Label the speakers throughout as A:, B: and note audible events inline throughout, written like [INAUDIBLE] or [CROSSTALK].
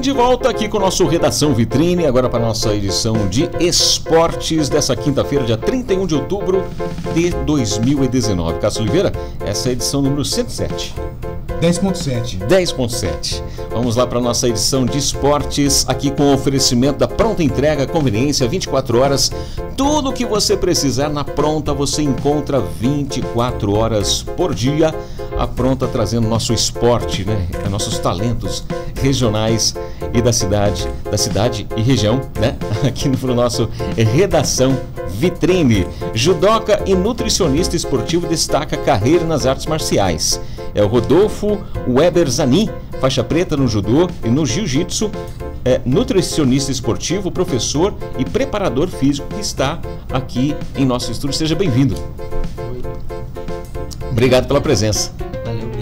A: de volta aqui com o nosso Redação Vitrine, agora para a nossa edição de esportes dessa quinta-feira, dia 31 de outubro de 2019. Cássio Oliveira, essa é a edição número 107.
B: 10.7.
A: 10.7. Vamos lá para a nossa edição de esportes, aqui com o oferecimento da pronta entrega, conveniência, 24 horas. Tudo o que você precisar na pronta você encontra 24 horas por dia. A pronta trazendo nosso esporte, né? Nossos talentos regionais e da cidade, da cidade e região, né? [LAUGHS] Aqui no nosso redação Vitrine. Judoca e nutricionista esportivo destaca carreira nas artes marciais. É o Rodolfo Weber Zanin, faixa preta no judô e no jiu-jitsu, é, nutricionista esportivo, professor e preparador físico que está aqui em nosso estúdio. Seja bem-vindo. Obrigado pela presença.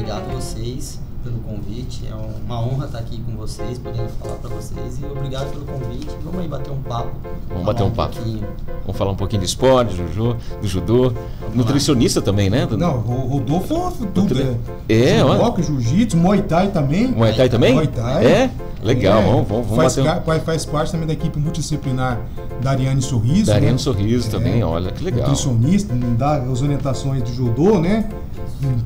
C: Obrigado a vocês pelo convite. É uma honra estar aqui com vocês, podendo falar para vocês. E obrigado pelo convite. Vamos aí bater um papo.
A: Vamos bater um, um papo. Pouquinho. Vamos falar um pouquinho de esporte, do judô, do judô. nutricionista lá. também, né?
B: Não, o Rodolfo tudo.
A: É, é
B: olha. jiu-jitsu, muay thai também.
A: Muay thai também?
B: Muay thai.
A: É? Legal, é, vamos, vamos,
B: faz,
A: bater
B: um... faz parte também da equipe multidisciplinar da Ariane Sorriso. Da
A: Ariane né? Sorriso é, também, olha que legal.
B: Nutricionista, dá as orientações de judô, né?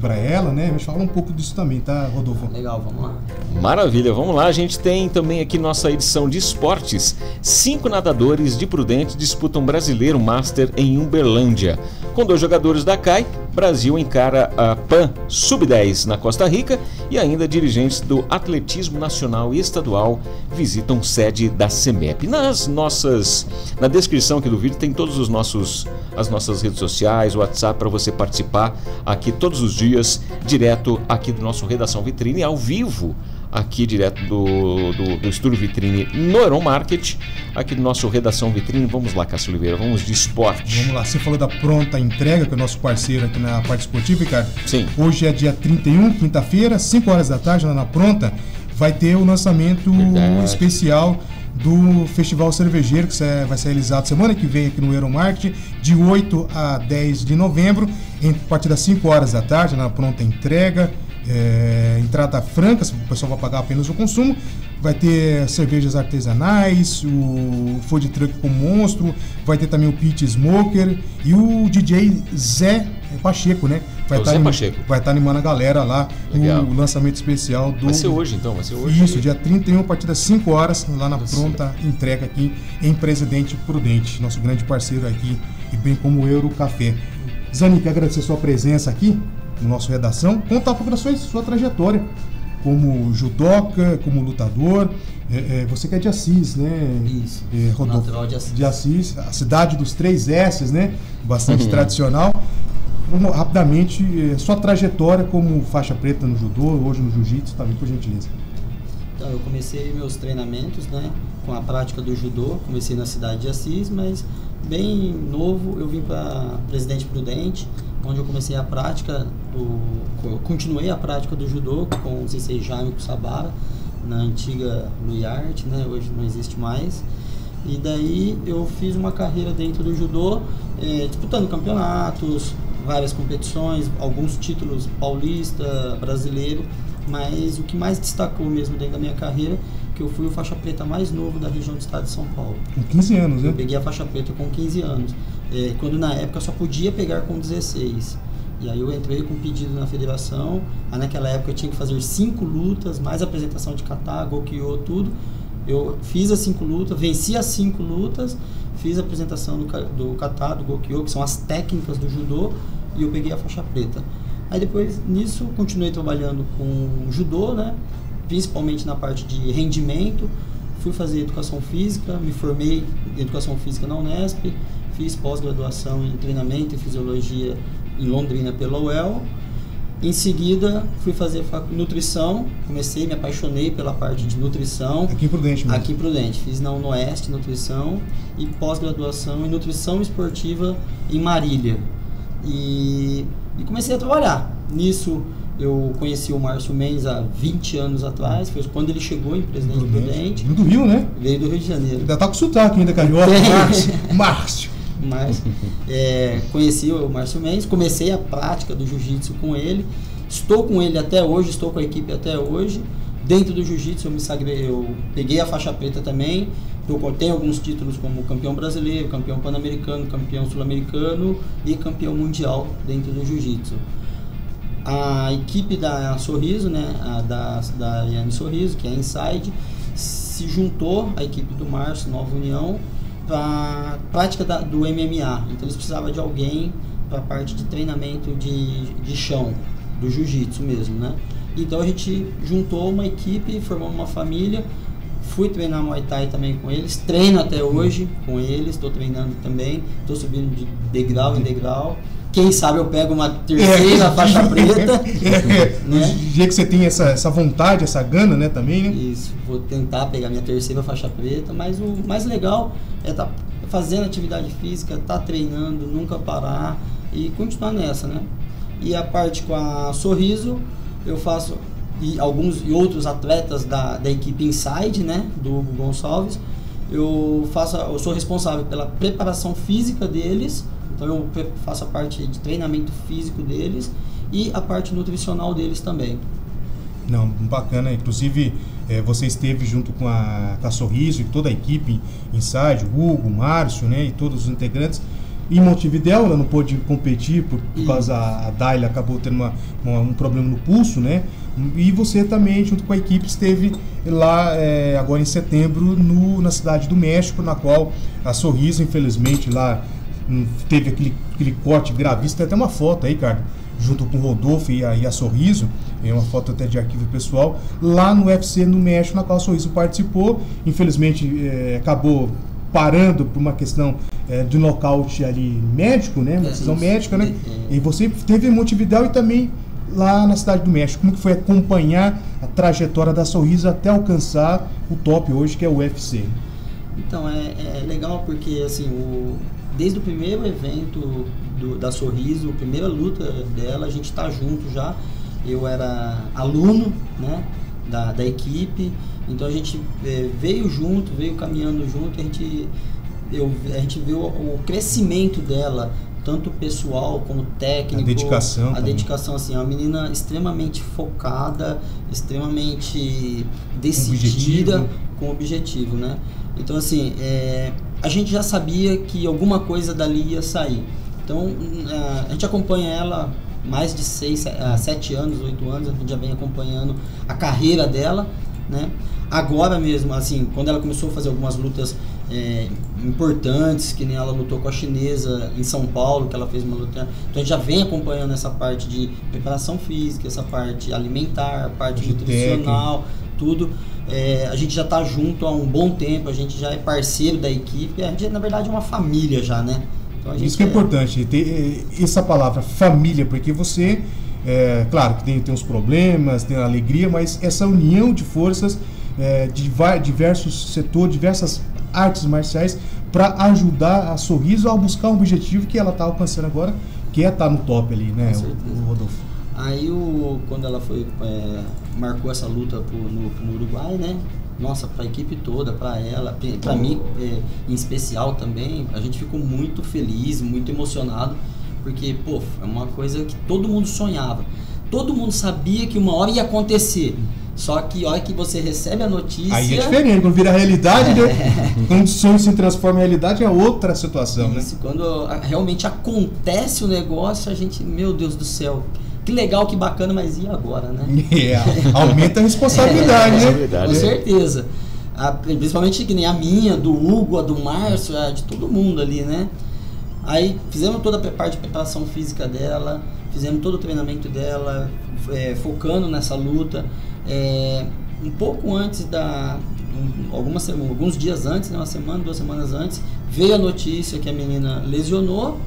B: Para ela, né? Mas fala um pouco disso também, tá, Rodolfo?
C: Legal, vamos lá.
A: Maravilha, vamos lá. A gente tem também aqui nossa edição de esportes. Cinco nadadores de Prudente disputam Brasileiro Master em Uberlândia. Com dois jogadores da CAI, Brasil encara a PAN Sub-10 na Costa Rica e ainda dirigentes do Atletismo Nacional e Estadual visitam sede da CEMEP. Nas nossas, na descrição aqui do vídeo tem todos os nossos, as nossas redes sociais, WhatsApp para você participar aqui todos os dias, direto aqui do nosso Redação Vitrine, ao vivo aqui direto do, do, do Estúdio Vitrine no Aeron Market, aqui do nosso Redação Vitrine. Vamos lá, Cássio Oliveira, vamos de esporte.
B: Vamos lá, você falou da pronta entrega, que é o nosso parceiro aqui na parte esportiva, Ricardo.
A: Sim.
B: Hoje é dia 31, quinta-feira, 5 horas da tarde, lá na pronta, vai ter o lançamento Verdade. especial do Festival Cervejeiro, que vai ser realizado semana que vem aqui no Aeromarket, de 8 a 10 de novembro, a partir das 5 horas da tarde, na pronta entrega é, entrada franca, o pessoal vai pagar apenas o consumo. Vai ter cervejas artesanais, o food truck com monstro, vai ter também o pit smoker e o DJ Zé Pacheco, né?
A: Vai estar, tá
B: Pacheco. vai estar tá animando a galera lá
A: Legal.
B: o lançamento especial do.
A: Vai ser hoje então, vai ser hoje.
B: Isso, dia 31, a partir das 5 horas, lá na pronta entrega aqui em Presidente Prudente, nosso grande parceiro aqui, e bem como o Euro Café. Zani, quero agradecer a sua presença aqui no nosso redação, contar um pouco da sua, sua trajetória como judoca, como lutador. É, é, você que é de Assis, né?
C: Isso. É,
B: Rodolfo, de Assis. de Assis. a cidade dos três S's, né? Bastante uhum. tradicional. Vamos, rapidamente, é, sua trajetória como faixa preta no judô, hoje no jiu-jitsu, também, por gentileza.
C: Então, eu comecei meus treinamentos, né? Com a prática do judô. Comecei na cidade de Assis, mas bem novo eu vim para Presidente Prudente onde eu comecei a prática do. Eu continuei a prática do judô com o sensei Jaime Kusabara, na antiga Luiart, né? Hoje não existe mais. E daí eu fiz uma carreira dentro do judô, eh, disputando campeonatos, várias competições, alguns títulos paulista, brasileiro, mas o que mais destacou mesmo dentro da minha carreira que eu fui o faixa preta mais novo da região do estado de São Paulo.
B: Com 15 anos, né?
C: Eu peguei a faixa preta com 15 anos é, quando na época só podia pegar com 16. E aí eu entrei com um pedido na federação. Aí naquela época eu tinha que fazer cinco lutas, mais apresentação de kata, gokyo, tudo. Eu fiz as cinco lutas, venci as cinco lutas, fiz a apresentação do, do kata, do gokyo, que são as técnicas do judô, e eu peguei a faixa preta. Aí depois nisso continuei trabalhando com judô, né? Principalmente na parte de rendimento. Fui fazer educação física, me formei em educação física na Unesp, Fiz pós-graduação em treinamento e fisiologia em Londrina pela UEL. Em seguida, fui fazer nutrição. Comecei, me apaixonei pela parte de nutrição.
B: Aqui em Prudente mesmo?
C: Aqui em Prudente. Fiz na Unoeste Nutrição e pós-graduação em Nutrição Esportiva em Marília. E, e, comecei a trabalhar. Nisso, eu conheci o Márcio Mendes há 20 anos atrás. Foi quando ele chegou em Presidente Prudente.
B: Prudente. Do Rio, né?
C: Veio do Rio de Janeiro.
B: Ainda tá com sotaque ainda, carioca. Márcio. [LAUGHS] Márcio
C: mas é, conheci o Márcio Mendes, comecei a prática do jiu-jitsu com ele, estou com ele até hoje, estou com a equipe até hoje. Dentro do jiu-jitsu eu me sagrei, eu peguei a faixa preta também. Eu tenho alguns títulos como campeão brasileiro, campeão pan-americano, campeão sul-americano e campeão mundial dentro do jiu-jitsu. A equipe da Sorriso, né, a da, da Yane Sorriso, que é a Inside, se juntou à equipe do Márcio, Nova União, para prática da, do MMA. Então eles precisavam de alguém para a parte de treinamento de, de chão, do jiu-jitsu mesmo, né? Então a gente juntou uma equipe, formou uma família. Fui treinar Muay Thai também com eles, treino até hoje com eles, estou treinando também, estou subindo de degrau em degrau. Quem sabe eu pego uma terceira é. faixa [LAUGHS] preta.
B: É. Né? Do jeito que você tem essa, essa vontade, essa gana, né, também, né?
C: Isso, vou tentar pegar minha terceira faixa preta, mas o mais legal é estar tá fazendo atividade física, estar tá treinando, nunca parar e continuar nessa, né? E a parte com a Sorriso, eu faço e alguns e outros atletas da, da equipe Inside, né, do Hugo Gonçalves, eu faço, eu sou responsável pela preparação física deles, então eu faço a parte de treinamento físico deles e a parte nutricional deles também.
B: Não, bacana. Inclusive, é, você esteve junto com a, com a Sorriso e toda a equipe Inside, Hugo, Márcio, né, e todos os integrantes em Montevidéu, ela não pôde competir por, por causa a Daila acabou tendo uma, uma, um problema no pulso, né? E você também, junto com a equipe, esteve lá é, agora em setembro no, na cidade do México, na qual a Sorriso, infelizmente, lá teve aquele, aquele corte gravíssimo. Tem até uma foto aí, cara, junto com o Rodolfo e a, e a Sorriso, é uma foto até de arquivo pessoal, lá no UFC no México, na qual a Sorriso participou. Infelizmente, é, acabou parando por uma questão é, de nocaute ali médico, né? Uma é, decisão médica, né? É, e você teve em Montevidéu e também lá na cidade do México. Como que foi acompanhar a trajetória da Sorriso até alcançar o top hoje, que é o UFC?
C: Então, é, é legal porque, assim, o, desde o primeiro evento do, da Sorriso, a primeira luta dela, a gente está junto já. Eu era aluno, né? Da, da equipe, então a gente é, veio junto, veio caminhando junto, a gente eu, a gente viu o crescimento dela, tanto pessoal como técnico. A
B: dedicação.
C: A também. dedicação, assim, é uma menina extremamente focada, extremamente decidida, objetivo. com objetivo, né? Então, assim, é, a gente já sabia que alguma coisa dali ia sair. Então, a gente acompanha ela mais de seis, sete anos, oito anos, a gente já vem acompanhando a carreira dela, né? Agora mesmo, assim, quando ela começou a fazer algumas lutas é, importantes, que nem ela lutou com a chinesa em São Paulo, que ela fez uma luta. Então a gente já vem acompanhando essa parte de preparação física, essa parte alimentar, parte de nutricional, tudo. É, a gente já está junto há um bom tempo, a gente já é parceiro da equipe, a gente na verdade é uma família já, né?
B: Então, Isso que é, é importante, ter é, essa palavra família, porque você, é, claro que tem, tem os problemas, tem a alegria, mas essa união de forças é, de diversos setores, diversas artes marciais para ajudar a Sorriso a buscar um objetivo que ela está alcançando agora, que é estar tá no top ali, né, o, o, Rodolfo?
C: Aí o, quando ela foi é, marcou essa luta pro, no, Uruguai, né? Nossa, para a equipe toda, para ela, para mim é, em especial também, a gente ficou muito feliz, muito emocionado, porque pô, é uma coisa que todo mundo sonhava. Todo mundo sabia que uma hora ia acontecer. Só que a hora que você recebe a notícia.
B: Aí é diferente, quando vira realidade, né? é. né? quando o sonho se transforma em realidade, é outra situação,
C: Isso,
B: né?
C: Quando realmente acontece o negócio, a gente, meu Deus do céu, que legal, que bacana, mas e agora, né? [LAUGHS]
B: É, aumenta a responsabilidade, né?
C: Com certeza. A, principalmente que nem a minha, do Hugo, a do Márcio, a de todo mundo ali, né? Aí fizemos toda a parte de preparação física dela, fizemos todo o treinamento dela, é, focando nessa luta. É, um pouco antes da. Um, algumas, alguns dias antes, né, uma semana, duas semanas antes, veio a notícia que a menina lesionou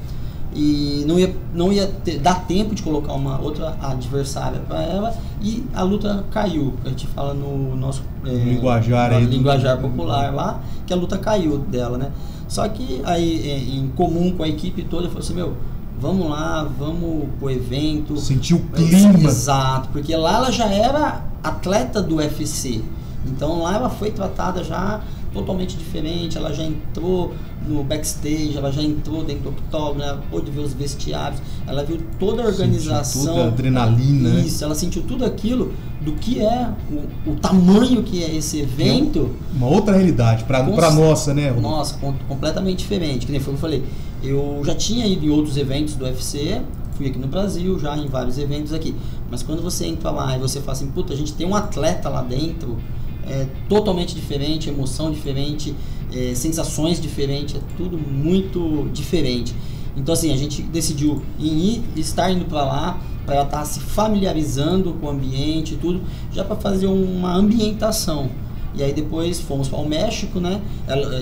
C: e não ia, não ia ter, dar tempo de colocar uma outra adversária para ela e a luta caiu. A gente fala no nosso
B: é, linguajar,
C: aí linguajar popular lá que a luta caiu dela, né? Só que aí é, em comum com a equipe toda falou assim, meu, vamos lá, vamos pro evento.
B: Sentiu o clima.
C: Exato, porque lá ela já era atleta do UFC. Então lá ela foi tratada já totalmente diferente, ela já entrou no backstage, ela já entrou dentro do octógono, ela pôde ver os vestiários, ela viu toda a organização. Sentiu toda a
B: adrenalina.
C: Né? Isso, ela sentiu tudo aquilo do que é o, o tamanho que é esse evento.
B: Uma outra realidade, para a nossa, né?
C: Nossa, completamente diferente. Que nem foi o que eu falei. Eu já tinha ido em outros eventos do UFC, fui aqui no Brasil, já em vários eventos aqui. Mas quando você entra lá e você fala assim, puta, a gente tem um atleta lá dentro, é totalmente diferente, emoção diferente, é, sensações diferentes, é tudo muito diferente. Então assim, a gente decidiu ir, estar indo para lá para ela estar tá se familiarizando com o ambiente e tudo, já para fazer uma ambientação. E aí depois fomos para o México, né?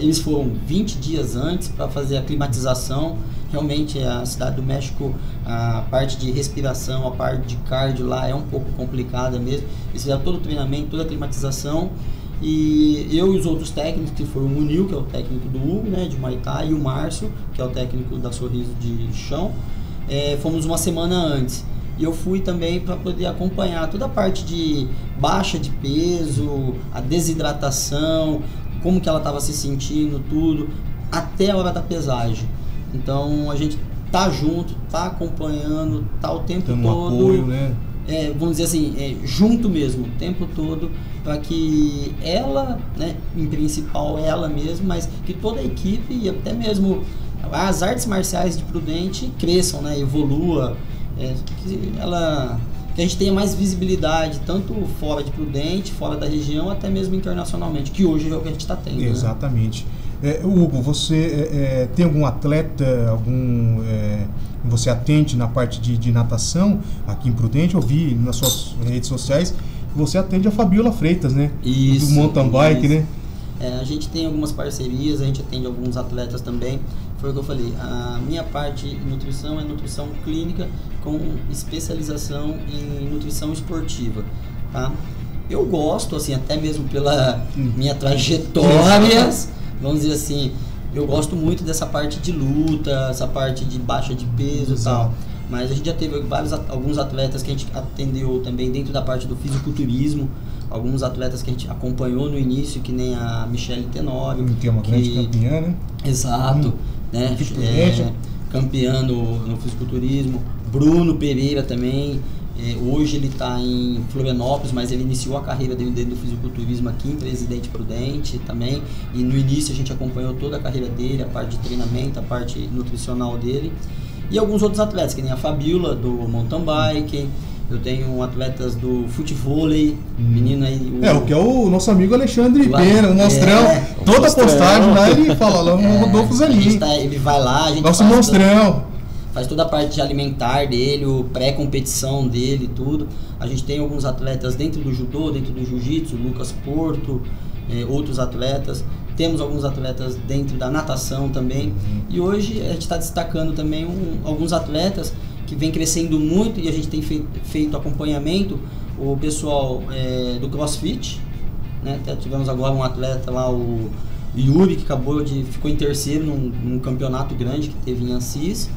C: Eles foram 20 dias antes para fazer a climatização. Realmente a cidade do México, a parte de respiração, a parte de cardio lá é um pouco complicada mesmo. Eles fizeram todo o treinamento, toda a climatização. E eu e os outros técnicos, que foi o Munil, que é o técnico do Hugo, né, de Maitá, e o Márcio, que é o técnico da Sorriso de Chão, é, fomos uma semana antes. E eu fui também para poder acompanhar toda a parte de baixa de peso, a desidratação, como que ela estava se sentindo, tudo, até a hora da pesagem. Então a gente tá junto, tá acompanhando, tá o tempo Tendo todo.
B: apoio, né?
C: É, vamos dizer assim, é, junto mesmo, o tempo todo, para que ela, né, em principal ela mesma, mas que toda a equipe e até mesmo as artes marciais de Prudente cresçam, né, evolua, é, que ela que a gente tenha mais visibilidade, tanto fora de Prudente, fora da região, até mesmo internacionalmente, que hoje é o que a gente está tendo. Né?
B: Exatamente. Né? É, Hugo, você é, é, tem algum atleta, algum é, você atende na parte de, de, natação aqui em Prudente? Eu vi nas suas redes sociais você atende a Fabiola Freitas, né?
C: Isso.
B: Do mountain bike,
C: isso.
B: né?
C: É, a gente tem algumas parcerias, a gente atende alguns atletas também. Foi o que eu falei, a minha parte de nutrição é nutrição clínica com especialização em nutrição esportiva, tá? Eu gosto, assim, até mesmo pela minha trajetória, vamos dizer assim, eu gosto muito dessa parte de luta, essa parte de baixa de peso e tal. Mas a gente já teve vários, alguns atletas que a gente atendeu também dentro da parte do fisiculturismo, alguns atletas que a gente acompanhou no início, que nem a Michelle Tenório.
B: Que é uma que... grande campeã, né?
C: Exato. Hum, né? É, campeã no, no fisiculturismo. Bruno Pereira também. É, hoje ele está em Florianópolis, mas ele iniciou a carreira dele dentro do fisiculturismo aqui em Presidente Prudente também. E no início a gente acompanhou toda a carreira dele, a parte de treinamento, a parte nutricional dele. E alguns outros atletas, que nem a Fabiola do mountain bike. Eu tenho atletas do futevôlei, hum. menino aí.
B: O... É, o que é o nosso amigo Alexandre lá, Pena, o Monstrão. É, Toda mostrão. postagem lá ele fala, lá no é, Rodolfo Zanin.
C: Tá, ele vai lá, a gente
B: Nosso Monstrão.
C: Toda, faz toda a parte de alimentar dele, o pré-competição dele tudo. A gente tem alguns atletas dentro do judô, dentro do jiu-jitsu, Lucas Porto, é, outros atletas. Temos alguns atletas dentro da natação também. E hoje a gente está destacando também um, alguns atletas que vem crescendo muito e a gente tem feito, feito acompanhamento, o pessoal é, do CrossFit, né? Até tivemos agora um atleta lá, o Yuri, que acabou de. ficou em terceiro num, num campeonato grande que teve em Assis.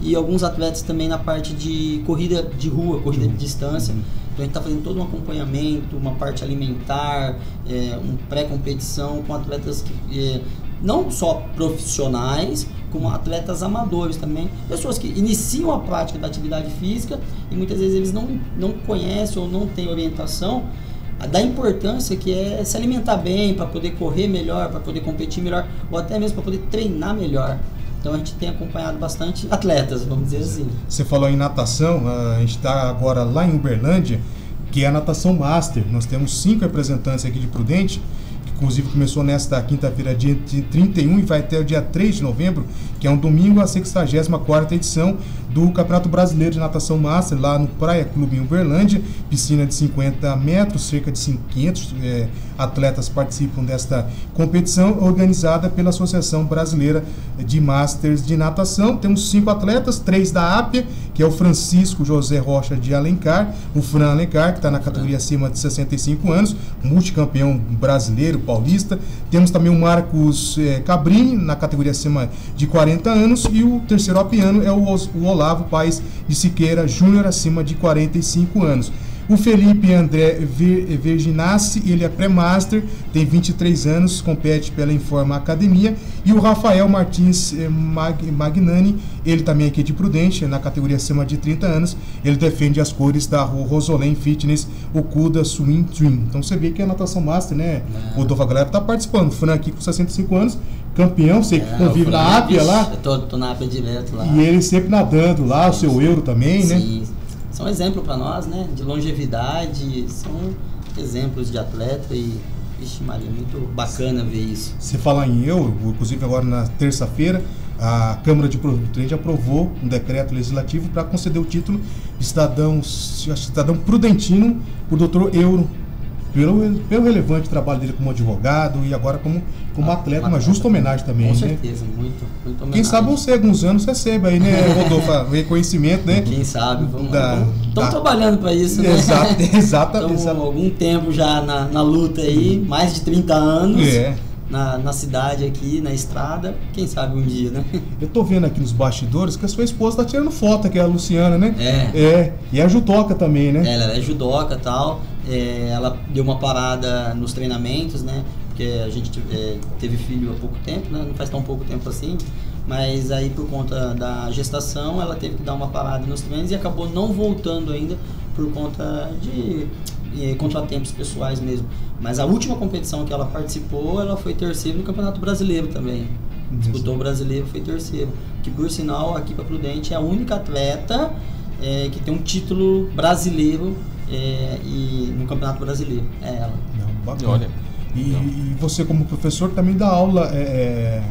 C: E alguns atletas também na parte de corrida de rua, corrida de distância. Uhum. Então a gente está fazendo todo um acompanhamento, uma parte alimentar, é, um pré-competição com atletas que é, não só profissionais, como atletas amadores também, pessoas que iniciam a prática da atividade física e muitas vezes eles não, não conhecem ou não têm orientação da importância que é se alimentar bem para poder correr melhor, para poder competir melhor ou até mesmo para poder treinar melhor. Então a gente tem acompanhado bastante atletas, vamos dizer assim.
B: Você falou em natação, a gente está agora lá em Uberlândia, que é a natação master. Nós temos cinco representantes aqui de Prudente inclusive começou nesta quinta-feira, dia 31, e vai até o dia 3 de novembro, que é um domingo, a 64 edição do Campeonato Brasileiro de Natação Master, lá no Praia Clube em Uberlândia, piscina de 50 metros, cerca de 500 é, atletas participam desta competição, organizada pela Associação Brasileira de Masters de Natação. Temos cinco atletas, três da APIA, que é o Francisco José Rocha de Alencar, o Fran Alencar, que está na categoria acima de 65 anos, multicampeão brasileiro, paulista. Temos também o Marcos é, Cabrini, na categoria acima de 40 anos, e o terceiro apiano é o, o Olavo Paes de Siqueira Júnior, acima de 45 anos. O Felipe André Virginassi, ele é pré-master, tem 23 anos, compete pela Informa Academia. E o Rafael Martins eh, Magnani, ele também é aqui de Prudente, na categoria acima de 30 anos. Ele defende as cores da Rosolém Fitness, o Kuda Swim Dream. Então você vê que é a natação master, né? É. O Dova Galera tá participando. O Fran aqui com 65 anos, campeão, você é, convive na Ápia lá.
C: Eu tô, tô na Ápia direto lá.
B: E ele sempre nadando lá, o seu euro também,
C: Sim.
B: né?
C: Sim são exemplo para nós, né? De longevidade, são exemplos de atleta e Vixe Maria, muito bacana ver isso.
B: Se falar em euro, inclusive agora na terça-feira, a Câmara de Produtos aprovou um decreto legislativo para conceder o título de cidadão, cidadão prudentino por doutor Euro pelo, pelo relevante trabalho dele como advogado e agora como, como ah, atleta, uma justa homenagem também.
C: Com
B: né?
C: certeza, muito, muito homenagem.
B: Quem sabe você, alguns anos, receba aí, né, [LAUGHS] Rodolfo, reconhecimento, né?
C: Quem sabe, vamos, estamos trabalhando para isso, né?
B: Exato, [LAUGHS] exatamente.
C: Estamos algum tempo já na, na luta aí, mais de 30 anos.
B: É
C: na, na cidade aqui, na estrada, quem sabe um dia, né? [LAUGHS]
B: Eu tô vendo aqui nos bastidores que a sua esposa tá tirando foto, que é a Luciana, né?
C: É.
B: É. E a judoca também, né?
C: Ela é judoca e tal. É, ela deu uma parada nos treinamentos, né? Porque a gente é, teve filho há pouco tempo, né? Não faz tão pouco tempo assim. Mas aí por conta da gestação, ela teve que dar uma parada nos treinos e acabou não voltando ainda por conta de e contratempos pessoais mesmo. Mas a última competição que ela participou, ela foi terceiro no Campeonato Brasileiro também. Disputou o brasileiro, foi terceiro. Que por sinal, aqui para Prudente é a única atleta é, que tem um título brasileiro é, e no Campeonato Brasileiro. É ela.
B: Não, bacana. Olha. E, e, você como professor também dá aula é, é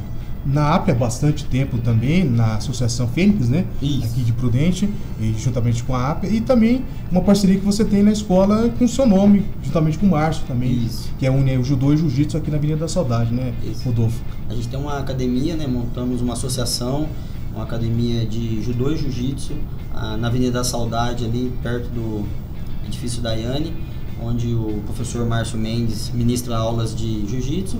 B: na AP há bastante tempo também, na Associação Fênix, né?
C: Isso.
B: Aqui de Prudente, e juntamente com a AP, e também uma parceria que você tem na escola com o seu nome, juntamente com o Márcio também,
C: Isso.
B: que é o Judô e Jiu-Jitsu aqui na Avenida da Saudade, né,
C: Isso.
B: Rodolfo?
C: A gente tem uma academia, né? Montamos uma associação, uma academia de Judô e Jiu-Jitsu, na Avenida da Saudade, ali perto do edifício Daiane, onde o professor Márcio Mendes ministra aulas de Jiu-Jitsu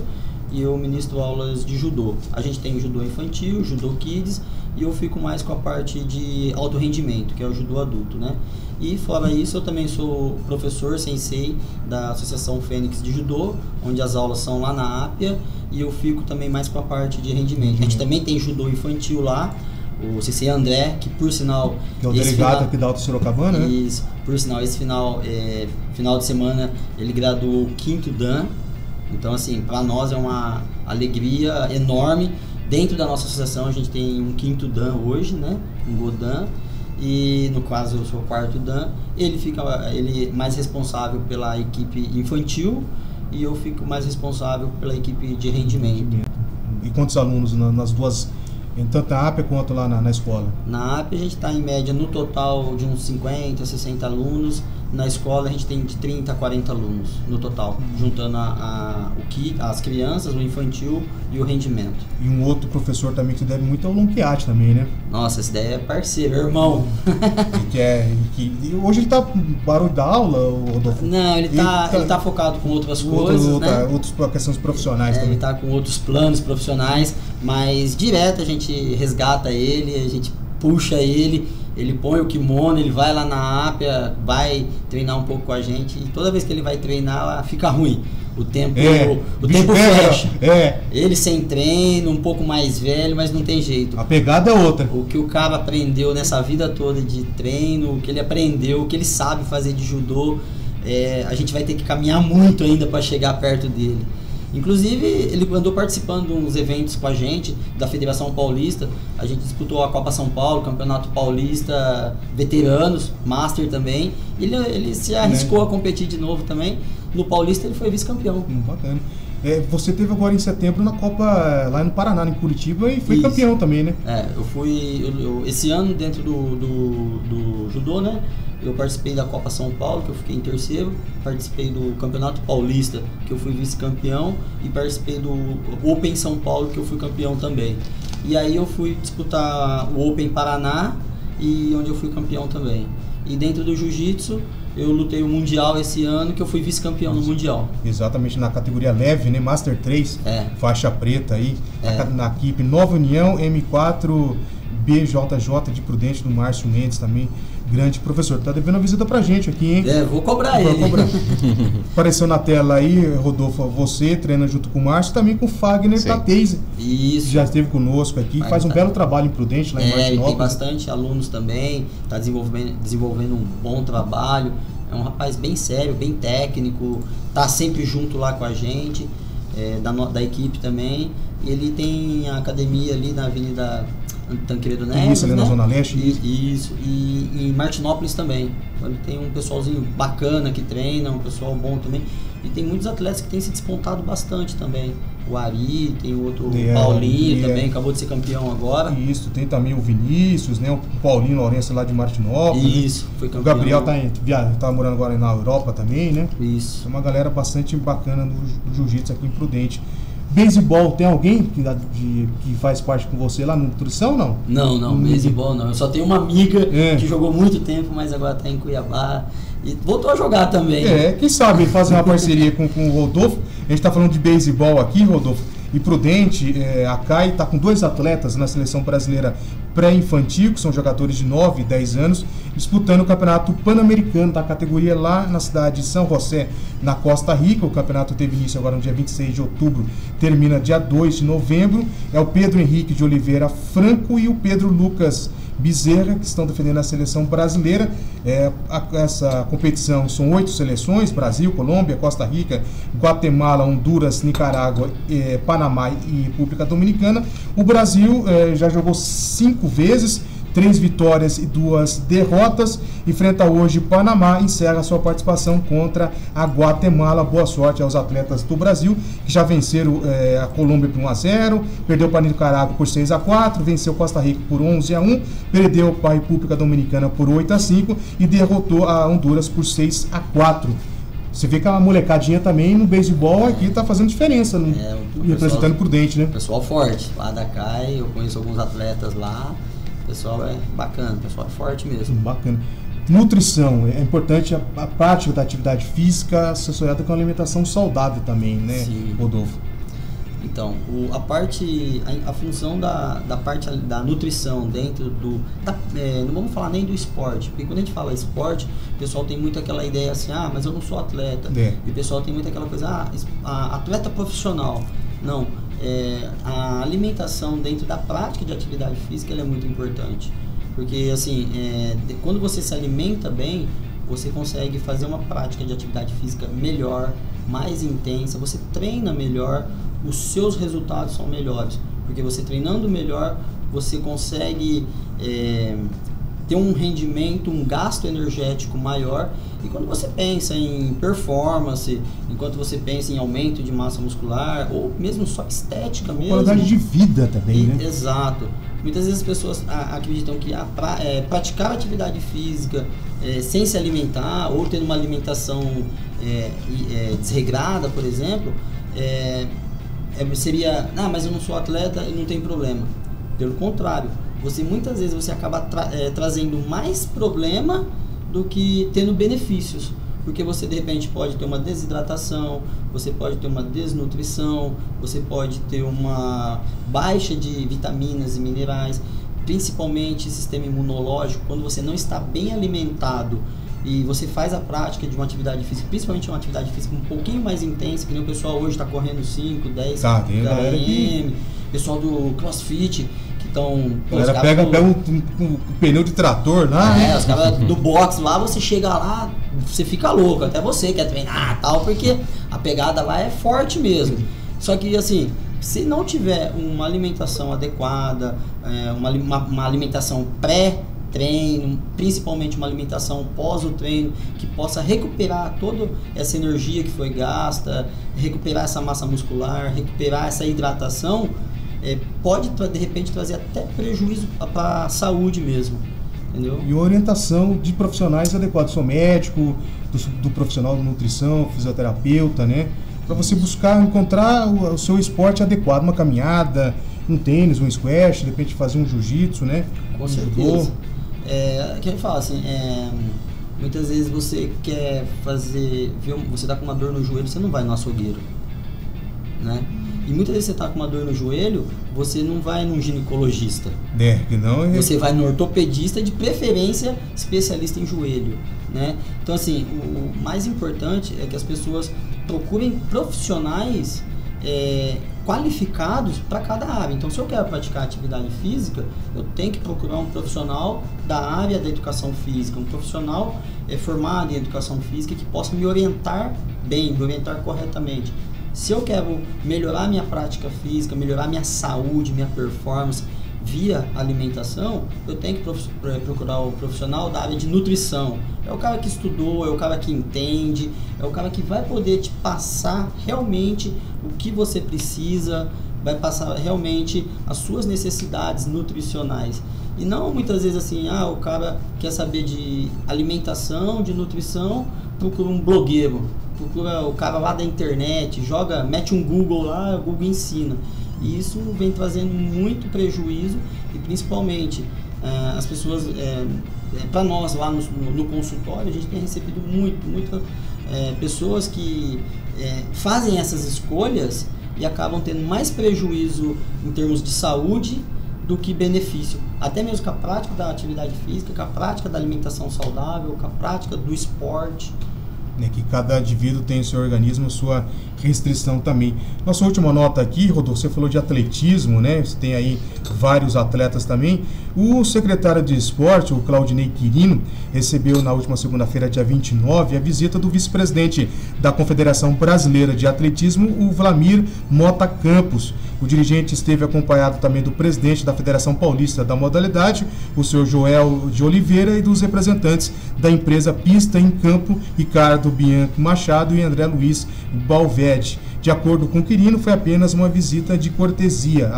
C: e eu ministro aulas de judô. A gente tem judô infantil, judô kids e eu fico mais com a parte de alto rendimento, que é o judô adulto, né? E fora isso, eu também sou professor sensei da Associação Fênix de Judô, onde as aulas são lá na Ápia, e eu fico também mais com a parte de rendimento. A gente também tem judô infantil lá, o CC André, que por sinal.
B: Que é o delegado final, aqui da Alto Sorocabana, né?
C: Isso, por sinal, esse final, é, final de semana ele graduou o quinto Dan então, assim, para nós é uma alegria enorme. Dentro da nossa associação, a gente tem um quinto Dan hoje, né? Um Godan. E no caso, eu sou o quarto Dan. Ele fica ele mais responsável pela equipe infantil e eu fico mais responsável pela equipe de rendimento.
B: E quantos alunos nas duas tanto na AP quanto lá na, na escola?
C: Na AP a gente está em média no total de uns 50, 60 alunos na escola a gente tem de 30 a 40 alunos no total, juntando a, a, o que, as crianças, o infantil e o rendimento.
B: E um outro professor também que deve muito ao Lonquiate também, né?
C: Nossa, esse daí é parceiro, é irmão.
B: que é, que, hoje ele tá parou da aula, Rodolfo?
C: Não, ele, ele tá, ele tá focado com outras coisas,
B: outro,
C: né?
B: Outras questões profissionais
C: é,
B: também.
C: Ele tá com outros planos profissionais, mas direto a gente resgata ele, a gente puxa ele ele põe o kimono, ele vai lá na Ápia, vai treinar um pouco com a gente e toda vez que ele vai treinar fica ruim. O tempo,
B: é,
C: o, o tempo fecha.
B: É.
C: Ele sem treino, um pouco mais velho, mas não tem jeito.
B: A pegada é outra.
C: O que o cara aprendeu nessa vida toda de treino, o que ele aprendeu, o que ele sabe fazer de judô, é, a gente vai ter que caminhar muito ainda para chegar perto dele. Inclusive, ele andou participando de uns eventos com a gente, da Federação Paulista. A gente disputou a Copa São Paulo, Campeonato Paulista Veteranos, Master também. Ele, ele se arriscou a competir de novo também. No Paulista ele foi vice-campeão.
B: Hum, bacana. É, você teve agora em setembro na Copa lá no Paraná, em Curitiba, e foi Isso. campeão também, né?
C: É, eu fui. Eu, eu, esse ano, dentro do, do, do judô, né? Eu participei da Copa São Paulo, que eu fiquei em terceiro, participei do Campeonato Paulista, que eu fui vice-campeão, e participei do Open São Paulo, que eu fui campeão também. E aí eu fui disputar o Open Paraná, e onde eu fui campeão também. E dentro do Jiu-Jitsu, eu lutei o Mundial esse ano, que eu fui vice-campeão no Mundial.
B: Exatamente, na categoria leve, né? Master 3,
C: é.
B: faixa preta aí,
C: é.
B: na, na equipe Nova União, M4 BJJ de Prudente, do Márcio Mendes também Grande professor. Tá devendo uma visita pra gente aqui, hein?
C: É, vou cobrar vou ele. Cobrar. [LAUGHS]
B: Apareceu na tela aí, Rodolfo, você treina junto com o Márcio, também com o Fagner Tatese.
C: Isso.
B: Já esteve conosco aqui, faz um tá. belo trabalho em Prudente lá em
C: é, Martinópolis. tem bastante alunos também, está desenvolvendo, desenvolvendo um bom trabalho. É um rapaz bem sério, bem técnico, tá sempre junto lá com a gente, é, da, da equipe também. Ele tem a academia ali na Avenida Tancredo Neves.
B: Isso, ali né? na Zona Leste.
C: E, isso, e em Martinópolis também. Ele tem um pessoalzinho bacana que treina, um pessoal bom também. E tem muitos atletas que têm se despontado bastante também. O Ari, tem o outro é, Paulinho também, é. acabou de ser campeão agora.
B: Isso, tem também o Vinícius, né? O Paulinho Lourenço lá de Martinópolis.
C: Isso, foi campeão.
B: O Gabriel tá, em, tá morando agora na Europa também, né?
C: Isso.
B: É uma galera bastante bacana do, do jiu-jitsu aqui em Prudente. Beisebol, tem alguém que, de, que faz parte com você lá na nutrição não?
C: Não, não, hum. beisebol não. Eu só tenho uma amiga é. que jogou muito tempo, mas agora está em Cuiabá. E voltou a jogar também.
B: É, quem sabe fazer uma parceria com, com o Rodolfo. A gente está falando de beisebol aqui, Rodolfo e Prudente, é, a CAI está com dois atletas na seleção brasileira pré-infantil, que são jogadores de 9 e 10 anos, disputando o campeonato pan-americano da categoria lá na cidade de São José, na Costa Rica. O campeonato teve início agora no dia 26 de outubro, termina dia 2 de novembro. É o Pedro Henrique de Oliveira Franco e o Pedro Lucas Bezerra, que estão defendendo a seleção brasileira. É, a, essa competição são oito seleções: Brasil, Colômbia, Costa Rica, Guatemala, Honduras, Nicarágua, é, Panamá e República Dominicana. O Brasil é, já jogou cinco vezes três vitórias e duas derrotas. Enfrenta hoje Panamá e encerra sua participação contra a Guatemala. Boa sorte aos atletas do Brasil, que já venceram é, a Colômbia por 1 a 0 perdeu para Nicarágua por 6 a 4 venceu Costa Rica por 11 a 1 perdeu para a República Dominicana por 8 a 5 e derrotou a Honduras por 6 a 4 você vê que a molecadinha também no beisebol aqui tá fazendo diferença, né? É, representando pessoal, por dente, né?
C: Pessoal forte. Lá da CAI, eu conheço alguns atletas lá pessoal é bacana, o pessoal é forte mesmo.
B: Bacana. Nutrição, é importante a, a prática da atividade física associada com alimentação saudável também, né, Sim. Rodolfo?
C: Então, o, a parte, a, a, função da, da parte da nutrição dentro do, da, é, não vamos falar nem do esporte, porque quando a gente fala esporte, o pessoal tem muito aquela ideia assim, ah, mas eu não sou atleta. É. E o pessoal tem muito aquela coisa, ah, atleta profissional. Não, é, a alimentação dentro da prática de atividade física é muito importante. Porque, assim, é, de, quando você se alimenta bem, você consegue fazer uma prática de atividade física melhor, mais intensa, você treina melhor, os seus resultados são melhores. Porque você treinando melhor, você consegue é, ter um rendimento, um gasto energético maior. E quando você pensa em performance, enquanto você pensa em aumento de massa muscular, ou mesmo só estética mesmo.
B: Qualidade de vida também, e, né?
C: Exato. Muitas vezes as pessoas acreditam que a é, praticar atividade física é, sem se alimentar, ou tendo uma alimentação é, é desregrada, por exemplo, é, é, seria, ah, mas eu não sou atleta e não tem problema. Pelo contrário, você muitas vezes você acaba tra trazendo mais problema do que tendo benefícios. Porque você de repente pode ter uma desidratação, você pode ter uma desnutrição, você pode ter uma baixa de vitaminas e minerais, principalmente sistema imunológico, quando você não está bem alimentado e você faz a prática de uma atividade física, principalmente uma atividade física um pouquinho mais intensa, que nem o pessoal hoje está correndo 5, 10
B: tá, km,
C: pessoal do CrossFit,
B: então, galera pega, do... pega um, um, um, pneu de trator lá.
C: É, os caras do box lá, você chega lá, você fica louco. Até você quer treinar tal, porque a pegada lá é forte mesmo. Só que assim, se não tiver uma alimentação adequada, é, uma, uma, uma alimentação pré treino, principalmente uma alimentação pós o treino que possa recuperar toda essa energia que foi gasta, recuperar essa massa muscular, recuperar essa hidratação, é, pode de repente trazer até prejuízo para a saúde mesmo. Entendeu?
B: E orientação de profissionais adequados. Sou médico, do, do profissional de nutrição, fisioterapeuta, né? Para você buscar encontrar o, o, seu esporte adequado, uma caminhada, um tênis, um squash, de repente fazer um jiu-jitsu, né?
C: Com um certeza. Judô. É, que eu falo assim, é, muitas vezes você quer fazer, viu, você tá com uma dor no joelho, você não vai no açougueiro, né? E muitas vezes você está com uma dor no joelho, você não vai num ginecologista.
B: É, que não é...
C: Você vai no ortopedista, de preferência especialista em joelho. Né? Então, assim, o mais importante é que as pessoas procurem profissionais é, qualificados para cada área. Então, se eu quero praticar atividade física, eu tenho que procurar um profissional da área da educação física, um profissional é, formado em educação física que possa me orientar bem, me orientar corretamente. Se eu quero melhorar minha prática física, melhorar minha saúde, minha performance via alimentação, eu tenho que eh, procurar o profissional da área de nutrição. É o cara que estudou, é o cara que entende, é o cara que vai poder te passar realmente o que você precisa, vai passar realmente as suas necessidades nutricionais. E não muitas vezes assim, ah, o cara quer saber de alimentação, de nutrição, procura um blogueiro procura o cara lá da internet, joga, mete um Google lá, o Google ensina. E isso vem trazendo muito prejuízo e principalmente uh, as pessoas, é, é para nós lá no, no, consultório, a gente tem recebido muito, muitas pessoas que fazem essas escolhas e acabam tendo mais prejuízo em termos de saúde do que benefício. Até mesmo com a prática da atividade física, com a prática da alimentação saudável, com a prática do esporte
B: né, que cada indivíduo tem em seu organismo sua restrição também. Nossa última nota aqui, Rodolfo, você falou de atletismo, né? Você tem aí vários atletas também. O secretário de esporte, o Claudinei Quirino, recebeu na última segunda-feira, dia 29, a visita do vice-presidente da Confederação Brasileira de Atletismo, o Vlamir Mota Campos. O dirigente esteve acompanhado também do presidente da Federação Paulista da Modalidade, o senhor Joel de Oliveira, e dos representantes da empresa Pista em Campo, Ricardo Bianco Machado e André Luiz Balvede. De acordo com o Quirino, foi apenas uma visita de cortesia,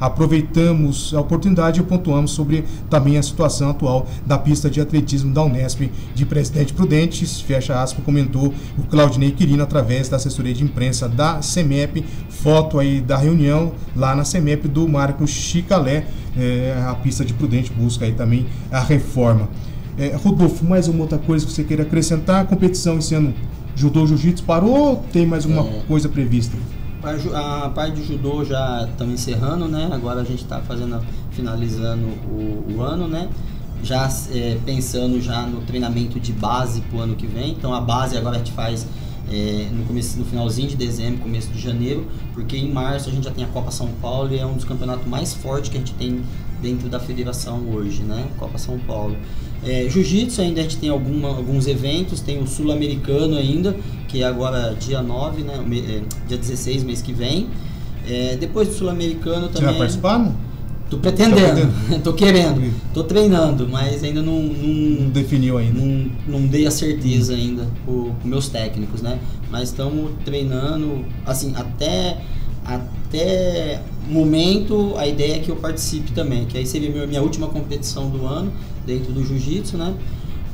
B: Aproveitamos a oportunidade e pontuamos sobre também a situação atual da pista de atletismo da Unesp de Presidente Prudentes, fecha aspas, comentou o Claudinei Quirino através da assessoria de imprensa da CEMEP, foto aí da reunião lá na CEMEP do Marcos Chicalé, é, a pista de Prudente busca aí também a reforma. É, Rodolfo, mais uma outra coisa que você queira acrescentar? A competição esse ano Judô, jiu-jitsu parou tem mais alguma é, coisa prevista?
C: A, parte de judô já estamos encerrando, né? Agora a gente está fazendo, finalizando o, o, ano, né? Já é, pensando já no treinamento de base para o ano que vem. Então a base agora a gente faz é, no, começo, no finalzinho de dezembro, começo de janeiro, porque em março a gente já tem a Copa São Paulo e é um dos campeonatos mais fortes que a gente tem dentro da federação hoje, né? Copa São Paulo. É, Jiu-Jitsu ainda a gente tem alguma, alguns eventos, tem o Sul-Americano ainda, que é agora dia 9, né? É, dia 16, mês que vem. É, depois do Sul-Americano também. Você vai
B: participar? Não?
C: Tô pretendendo, [LAUGHS] tô querendo, tô treinando, mas ainda não, não,
B: não definiu ainda.
C: Não, não, dei a certeza ainda com meus técnicos, né? Mas estamos treinando, assim, até até momento a ideia é que eu participe também, que aí seria minha, minha última competição do ano dentro do jiu-jitsu, né?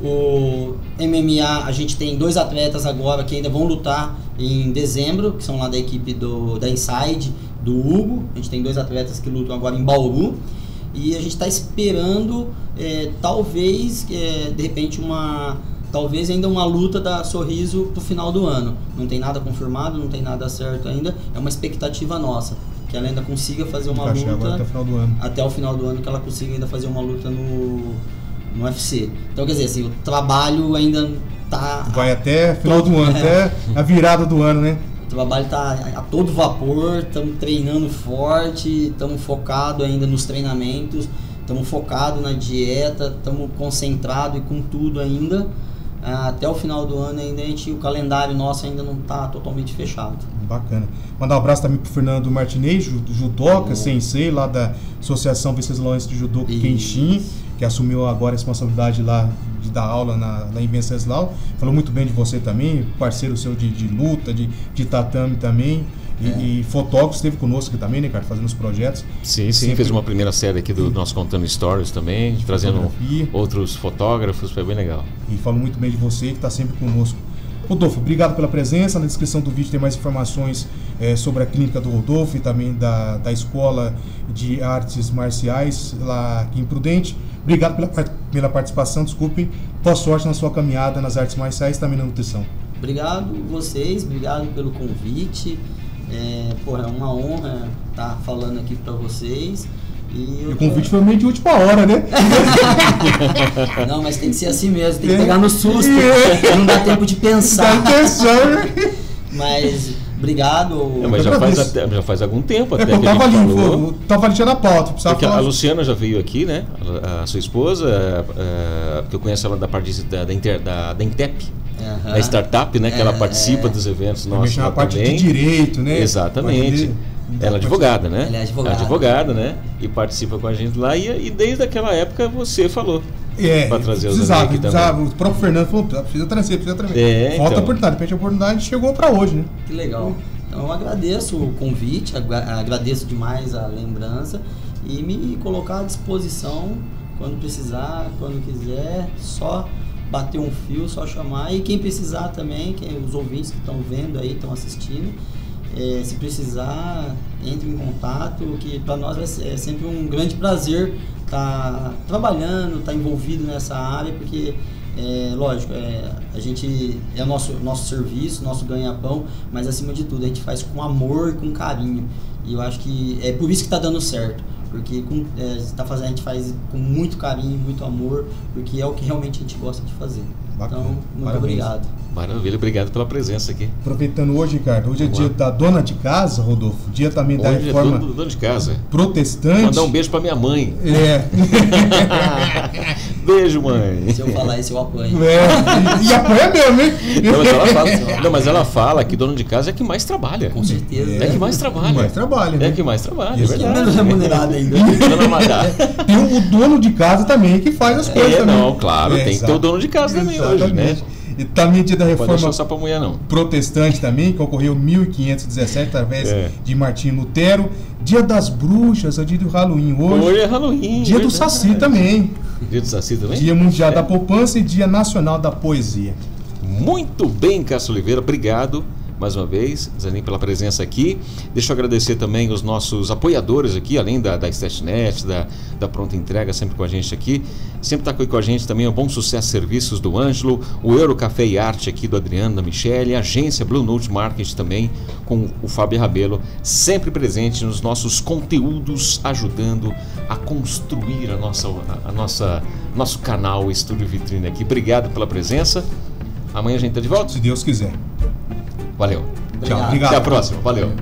C: O MMA, a gente tem dois atletas agora que ainda vão lutar em dezembro, que são lá da equipe do, da Inside, do Hugo. A gente tem dois atletas que lutam agora em Bauru. E a gente está esperando, é, talvez, é, de repente, uma. Talvez ainda uma luta da Sorriso pro final do ano. Não tem nada confirmado, não tem nada certo ainda. É uma expectativa nossa que ela ainda consiga fazer uma luta
B: até o final do ano.
C: Até o final do ano que ela consiga ainda fazer uma luta no no UFC. Então, quer dizer, assim, o trabalho ainda tá.
B: Vai até final do ano, é. até a virada do ano, né?
C: O trabalho tá a todo vapor, estamos treinando forte, estamos focados ainda nos treinamentos, estamos focados na dieta, estamos concentrados e com tudo ainda. Ah, até o final do ano ainda a gente, o calendário nosso ainda não está totalmente fechado.
B: Bacana. Mandar um abraço também pro Fernando Martinez, judoca, oh. sensei lá da Associação Venceslau de Judô Kenshin que assumiu agora a responsabilidade lá de dar aula na, lá em Venceslau. Falou muito bem de você também, parceiro seu de, de luta, de, de tatame também. E, é. e fotógrafo esteve conosco aqui também, né, cara, fazendo os projetos.
A: Sim, sim, Sempre... fez uma primeira série aqui do nosso Contando Stories também, de trazendo fotografia. outros fotógrafos, foi bem legal.
B: E falou muito bem de você, que está sempre conosco. Rodolfo, obrigado pela presença. Na descrição do vídeo tem mais informações é, sobre a clínica do Rodolfo e também da, da Escola de Artes Marciais lá aqui em Prudente. Obrigado pela, pela participação, desculpe. Boa sorte na sua caminhada nas artes marciais e também na nutrição.
C: Obrigado vocês, obrigado pelo convite. É, porra, é uma honra estar tá falando aqui para vocês.
B: E, o convite foi meio de última hora, né? [LAUGHS]
C: não, mas tem que ser assim mesmo, tem que pegar no susto. [LAUGHS] Não dá tempo de pensar.
B: Dá atenção, né?
C: Mas obrigado.
A: É, mas já faz, até, já faz algum tempo até. É,
B: eu tava ali, falou. tava ali na pauta.
A: Porque falar. a Luciana já veio aqui, né? A, a sua esposa, é, porque eu conheço ela da parte da, da, Inter, da, da Intep. Uhum. A startup, né? Que ela é, participa dos eventos nossos.
B: Na parte também. de direito, né?
A: Exatamente. Ela é advogada, né?
C: Ela é advogada.
A: advogada, né? E participa com a gente lá. E, e desde aquela época você falou.
B: É, para trazer os precisava, aqui precisava, também. O próprio Fernando falou, precisa trazer, precisa trazer. É, Falta então. a oportunidade, de repente a oportunidade chegou para hoje, né?
C: Que legal. Então eu agradeço o convite, agradeço demais a lembrança e me colocar à disposição quando precisar, quando quiser, só bater um fio, só chamar. E quem precisar também, quem, os ouvintes que estão vendo aí, estão assistindo, é, se precisar, entre em contato, que para nós é sempre um grande prazer tá trabalhando, tá envolvido nessa área, porque é, lógico, é, a gente é o nosso, nosso serviço, nosso ganha-pão, mas acima de tudo a gente faz com amor e com carinho. E eu acho que é por isso que está dando certo. Porque com, é, tá fazendo, a gente faz com muito carinho, muito amor, porque é o que realmente a gente gosta de fazer. Bacana. Então, muito Parabéns. obrigado.
A: Maravilha, obrigado pela presença aqui.
B: Aproveitando hoje, Ricardo, hoje é dia da dona de casa, Rodolfo, dia também hoje da é reforma é
A: dona de casa.
B: protestante.
A: Mandar um beijo para minha mãe.
B: É. [LAUGHS] [LAUGHS]
A: beijo, mãe.
C: Se eu falar isso, eu apanho.
B: É. E apanha mesmo, hein?
A: Não mas, ela fala, não, mas ela fala que dona de casa é que mais trabalha.
C: Com certeza.
A: É, é que mais trabalha.
B: Mais trabalha.
A: Né? É que mais trabalha.
C: Isso é menos remunerado ainda.
B: Tem o dono de casa também que faz as é, coisas. É, também.
A: não, claro. É, tem que ter o dono de casa também hoje, né?
B: E também dia da reforma
A: só mulher, não.
B: protestante também, que ocorreu em 1517, através é. de Martim Lutero. Dia das bruxas, é dia do Halloween hoje.
A: Hoje é Halloween.
B: Dia do Saci também.
A: Dia do Saci também?
B: Dia Mundial é. da Poupança e Dia Nacional da Poesia.
A: Muito bem, Cássio Oliveira, obrigado mais uma vez, Zanin, pela presença aqui. Deixa eu agradecer também os nossos apoiadores aqui, além da, da StatNet, da, da Pronta Entrega, sempre com a gente aqui. Sempre está com a gente também o Bom Sucesso Serviços do Ângelo, o Euro Café e Arte aqui do Adriano, da Michelle, a agência Blue Note Market também, com o Fábio Rabelo, sempre presente nos nossos conteúdos, ajudando a construir a nossa, a nossa, nosso canal Estúdio Vitrine aqui. Obrigado pela presença. Amanhã a gente está de volta?
B: Se Deus quiser.
A: Valeu.
B: Tchau. Obrigado.
A: Até a próxima. Valeu.